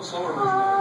All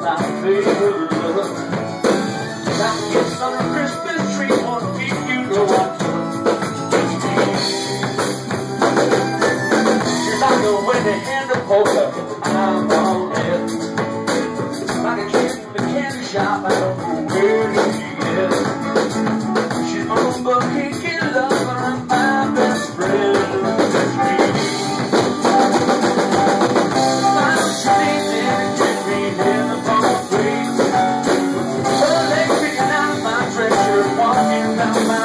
my favorite love. That a Christmas tree for you know I do. Like a winning hand of poker, I'm on it. Like a kid from candy shop, I don't know where to Mama.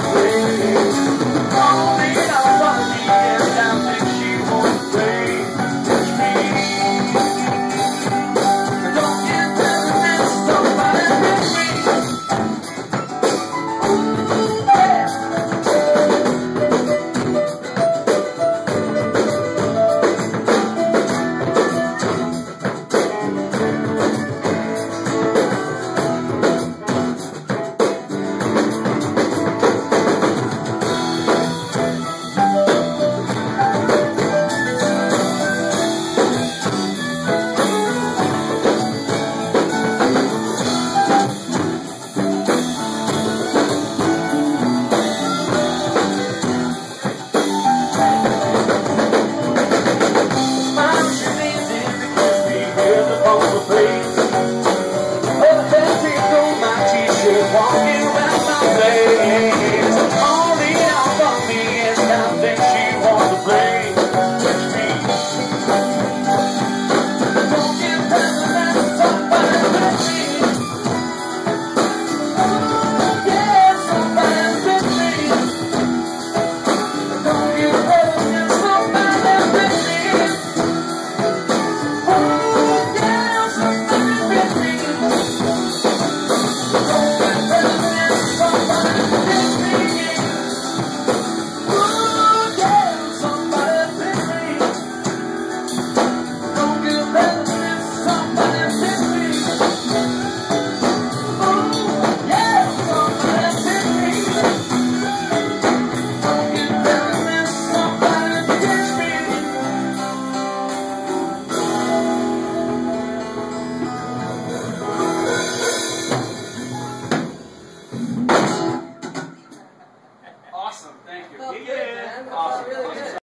why?